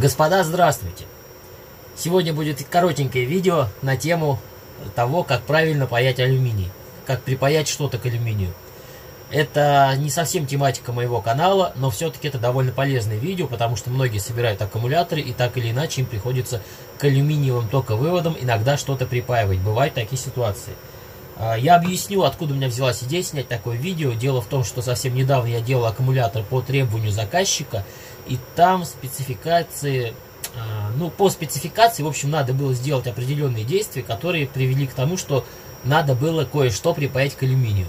Господа, здравствуйте! Сегодня будет коротенькое видео на тему того, как правильно паять алюминий, как припаять что-то к алюминию. Это не совсем тематика моего канала, но все-таки это довольно полезное видео, потому что многие собирают аккумуляторы, и так или иначе им приходится к алюминиевым токовыводам иногда что-то припаивать. Бывают такие ситуации. А, я объясню, откуда у меня взялась идея снять такое видео. Дело в том, что совсем недавно я делал аккумулятор по требованию заказчика, и там спецификации, а, ну, по спецификации, в общем, надо было сделать определенные действия, которые привели к тому, что надо было кое-что припаять к алюминию.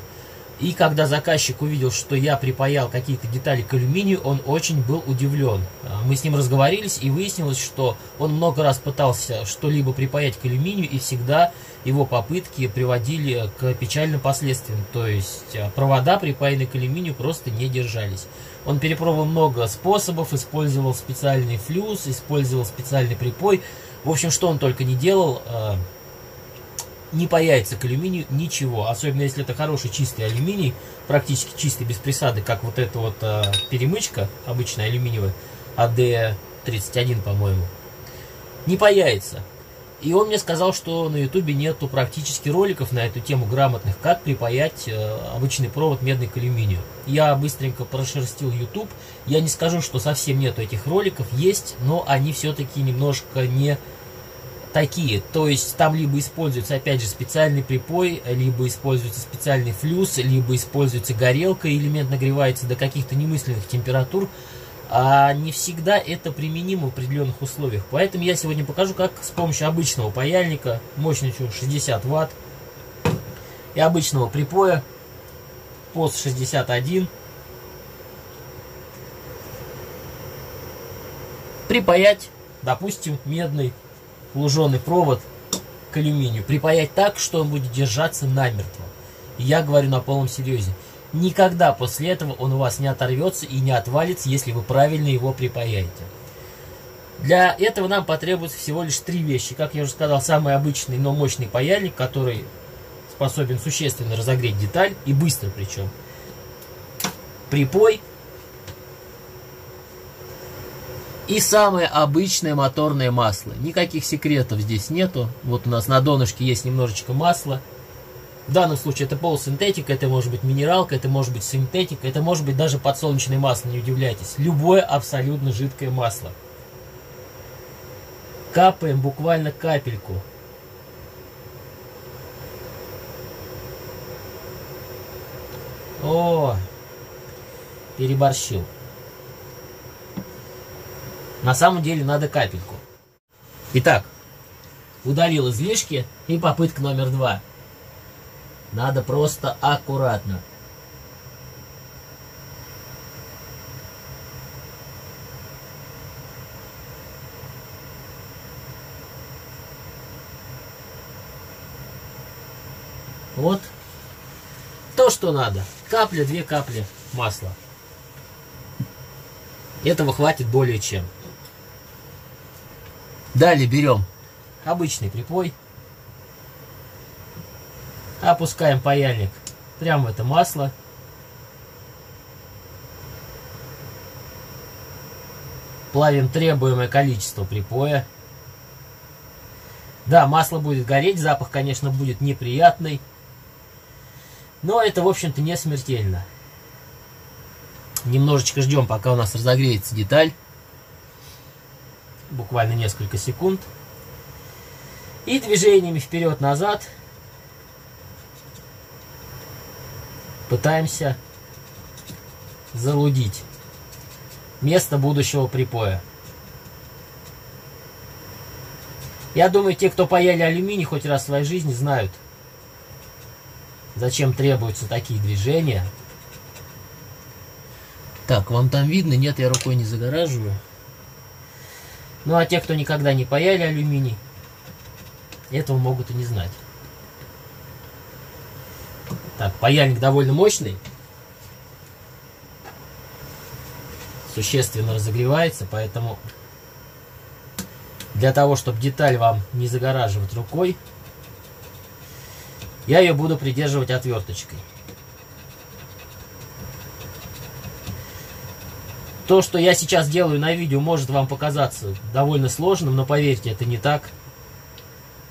И когда заказчик увидел, что я припаял какие-то детали к алюминию, он очень был удивлен. А, мы с ним разговорились, и выяснилось, что он много раз пытался что-либо припаять к алюминию, и всегда его попытки приводили к печальным последствиям. То есть а, провода, припаянные к алюминию, просто не держались. Он перепробовал много способов, использовал специальный флюс, использовал специальный припой. В общем, что он только не делал, а, не паяется к алюминию ничего. Особенно если это хороший чистый алюминий, практически чистый, без присады, как вот эта вот э, перемычка, обычная алюминиевая, АД-31, по-моему. Не паяется. И он мне сказал, что на ютубе нету практически роликов на эту тему грамотных, как припаять э, обычный провод медный к алюминию. Я быстренько прошерстил YouTube. Я не скажу, что совсем нету этих роликов, есть, но они все-таки немножко не такие. То есть там либо используется, опять же, специальный припой, либо используется специальный флюс, либо используется горелка, элемент нагревается до каких-то немысленных температур. А не всегда это применимо в определенных условиях. Поэтому я сегодня покажу, как с помощью обычного паяльника мощностью 60 Вт и обычного припоя POS 61 припаять, допустим, медный луженый провод к алюминию, припаять так, что он будет держаться намертво. Я говорю на полном серьезе. Никогда после этого он у вас не оторвется и не отвалится, если вы правильно его припаяете. Для этого нам потребуется всего лишь три вещи. Как я уже сказал, самый обычный, но мощный паяльник, который способен существенно разогреть деталь, и быстро причем. Припой, И самое обычное моторное масло. Никаких секретов здесь нету. Вот у нас на донышке есть немножечко масла. В данном случае это полусинтетика, это может быть минералка, это может быть синтетика, это может быть даже подсолнечное масло, не удивляйтесь. Любое абсолютно жидкое масло. Капаем буквально капельку. О, переборщил. На самом деле надо капельку. Итак, удалил излишки и попытка номер два. Надо просто аккуратно. Вот то, что надо. Капля, две капли масла. Этого хватит более чем. Далее берем обычный припой. Опускаем паяльник прямо в это масло. Плавим требуемое количество припоя. Да, масло будет гореть, запах, конечно, будет неприятный. Но это, в общем-то, не смертельно. Немножечко ждем, пока у нас разогреется деталь буквально несколько секунд. И движениями вперед-назад пытаемся залудить место будущего припоя. Я думаю, те, кто паяли алюминий хоть раз в своей жизни, знают, зачем требуются такие движения. Так, вам там видно? Нет, я рукой не загораживаю. Ну а те, кто никогда не паяли алюминий, этого могут и не знать. Так, паяльник довольно мощный. Существенно разогревается, поэтому для того, чтобы деталь вам не загораживать рукой, я ее буду придерживать отверточкой. То, что я сейчас делаю на видео, может вам показаться довольно сложным, но поверьте, это не так.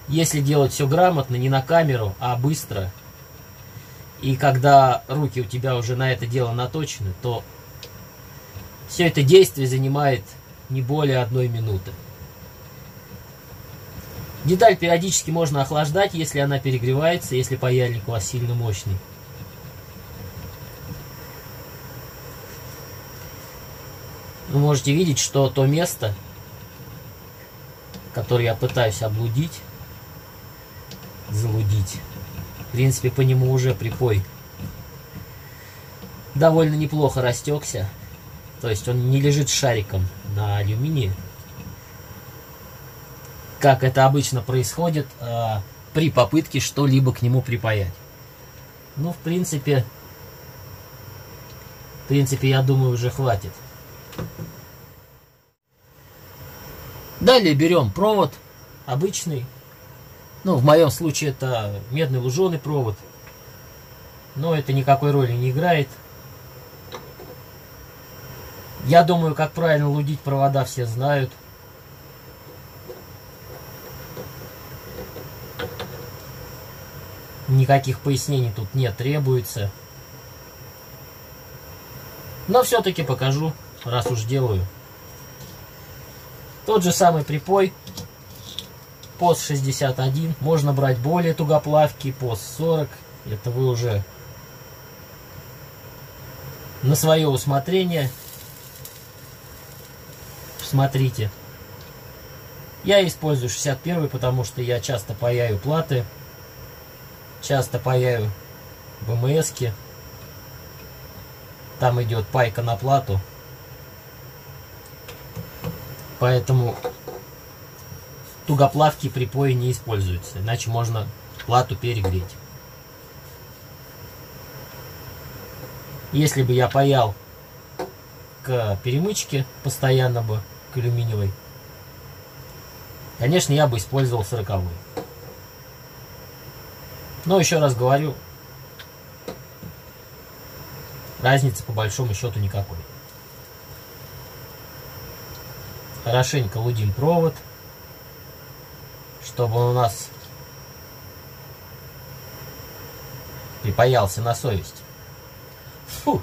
Если делать все грамотно, не на камеру, а быстро, и когда руки у тебя уже на это дело наточены, то все это действие занимает не более одной минуты. Деталь периодически можно охлаждать, если она перегревается, если паяльник у вас сильно мощный. Вы можете видеть, что то место, которое я пытаюсь облудить, залудить, в принципе, по нему уже припой довольно неплохо растекся. То есть он не лежит шариком на алюминии, как это обычно происходит э, при попытке что-либо к нему припаять. Ну, в принципе, в принципе, я думаю, уже хватит. Далее берем провод обычный. Ну, в моем случае это медный луженый провод. Но это никакой роли не играет. Я думаю, как правильно лудить провода все знают. Никаких пояснений тут не требуется. Но все-таки покажу, раз уж делаю. Тот же самый припой. ПОС 61. Можно брать более тугоплавкий, ПОС 40. Это вы уже на свое усмотрение. Смотрите. Я использую 61, потому что я часто паяю платы. Часто паяю БМСки. Там идет пайка на плату. Поэтому тугоплавки припои не используются. Иначе можно плату перегреть. Если бы я паял к перемычке постоянно бы, к алюминиевой, конечно, я бы использовал сороковой. Но еще раз говорю, разницы по большому счету никакой. Хорошенько лудим провод, чтобы он у нас припаялся на совесть. Фу!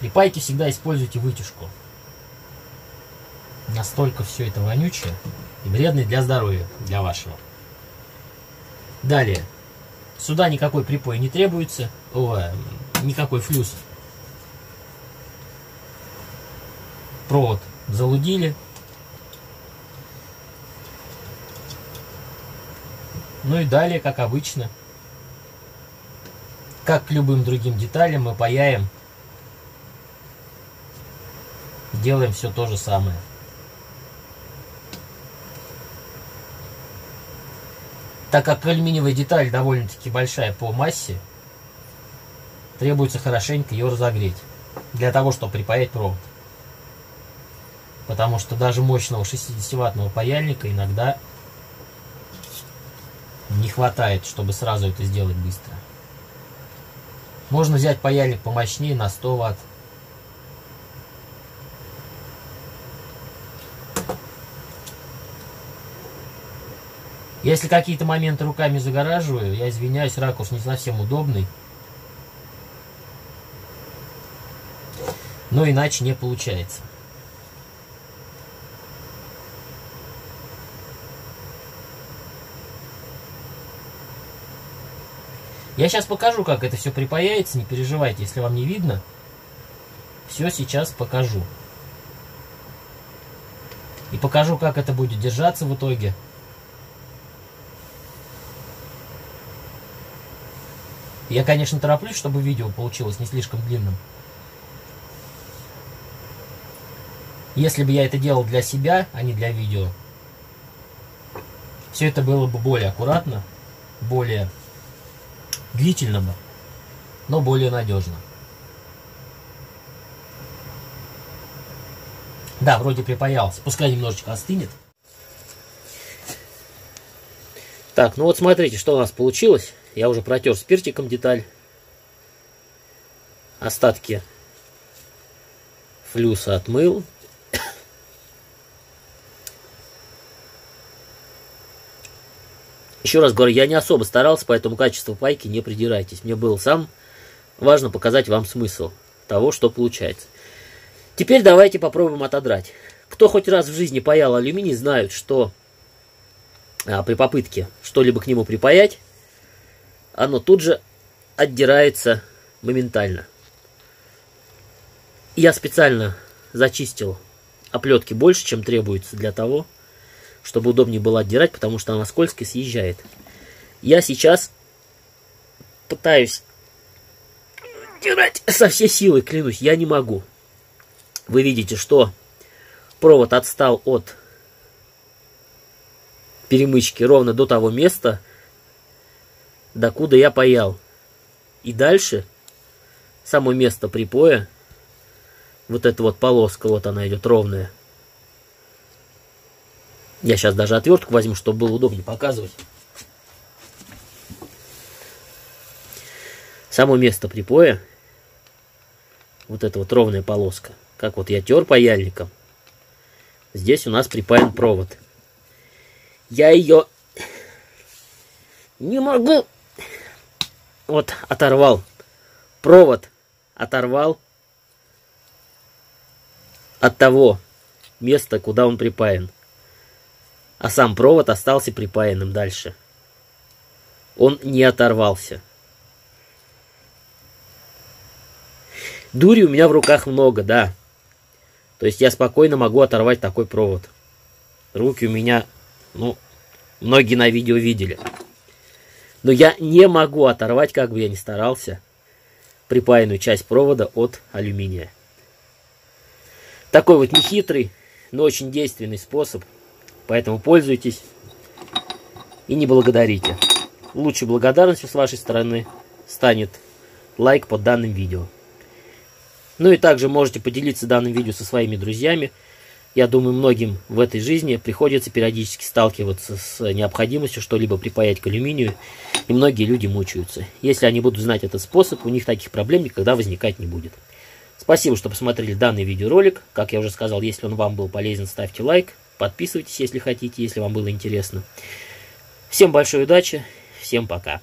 При пайке всегда используйте вытяжку. Настолько все это вонючее и вредно для здоровья, для вашего. Далее. Сюда никакой припой не требуется. О, никакой флюс. Провод залудили. Ну и далее, как обычно, как к любым другим деталям, мы паяем. Делаем все то же самое. Так как алюминиевая деталь довольно-таки большая по массе, требуется хорошенько ее разогреть, для того, чтобы припаять провод. Потому что даже мощного 60-ваттного паяльника иногда не хватает, чтобы сразу это сделать быстро. Можно взять паяльник помощнее на 100 ватт. Если какие-то моменты руками загораживаю, я извиняюсь, ракурс не совсем удобный. Но иначе не получается. Я сейчас покажу, как это все припаяется, не переживайте, если вам не видно. Все сейчас покажу. И покажу, как это будет держаться в итоге. Я, конечно, тороплюсь, чтобы видео получилось не слишком длинным. Если бы я это делал для себя, а не для видео, все это было бы более аккуратно, более длительно бы, но более надежно. Да, вроде припаялся. Пускай немножечко остынет. Так, ну вот смотрите, что у нас получилось. Я уже протер спиртиком деталь. Остатки Флюса отмыл. Еще раз говорю, я не особо старался, поэтому качество пайки не придирайтесь. Мне было сам важно показать вам смысл того, что получается. Теперь давайте попробуем отодрать. Кто хоть раз в жизни паял алюминий, знают, что а, при попытке что-либо к нему припаять, оно тут же отдирается моментально. Я специально зачистил оплетки больше, чем требуется для того, чтобы удобнее было отдирать, потому что она скользкая съезжает. Я сейчас пытаюсь отдирать со всей силы, клянусь, я не могу. Вы видите, что провод отстал от перемычки ровно до того места, докуда я паял. И дальше само место припоя, вот эта вот полоска, вот она идет ровная. Я сейчас даже отвертку возьму, чтобы было удобнее показывать. Само место припоя, вот эта вот ровная полоска, как вот я тер паяльником, здесь у нас припаян провод. Я ее не могу вот, оторвал. Провод оторвал от того места, куда он припаян. А сам провод остался припаянным дальше. Он не оторвался. Дури у меня в руках много, да. То есть я спокойно могу оторвать такой провод. Руки у меня, ну, многие на видео видели. Но я не могу оторвать, как бы я ни старался, припаянную часть провода от алюминия. Такой вот нехитрый, но очень действенный способ. Поэтому пользуйтесь и не благодарите. Лучшей благодарностью с вашей стороны станет лайк под данным видео. Ну и также можете поделиться данным видео со своими друзьями. Я думаю, многим в этой жизни приходится периодически сталкиваться с необходимостью что-либо припаять к алюминию, и многие люди мучаются. Если они будут знать этот способ, у них таких проблем никогда возникать не будет. Спасибо, что посмотрели данный видеоролик. Как я уже сказал, если он вам был полезен, ставьте лайк, подписывайтесь, если хотите, если вам было интересно. Всем большой удачи, всем пока.